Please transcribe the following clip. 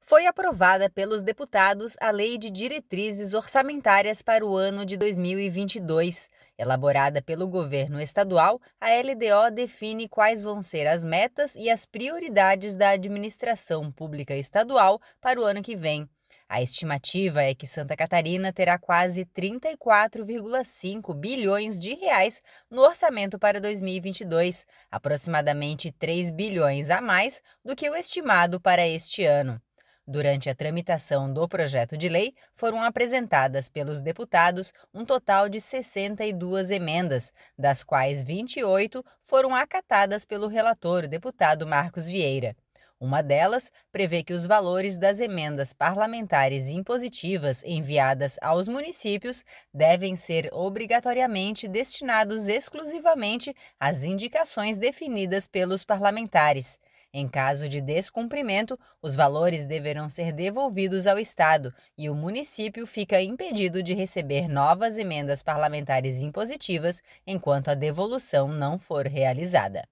Foi aprovada pelos deputados a Lei de Diretrizes Orçamentárias para o ano de 2022. Elaborada pelo governo estadual, a LDO define quais vão ser as metas e as prioridades da administração pública estadual para o ano que vem. A estimativa é que Santa Catarina terá quase 34,5 bilhões de reais no orçamento para 2022, aproximadamente 3 bilhões a mais do que o estimado para este ano. Durante a tramitação do projeto de lei, foram apresentadas pelos deputados um total de 62 emendas, das quais 28 foram acatadas pelo relator, deputado Marcos Vieira. Uma delas prevê que os valores das emendas parlamentares impositivas enviadas aos municípios devem ser obrigatoriamente destinados exclusivamente às indicações definidas pelos parlamentares. Em caso de descumprimento, os valores deverão ser devolvidos ao Estado e o município fica impedido de receber novas emendas parlamentares impositivas enquanto a devolução não for realizada.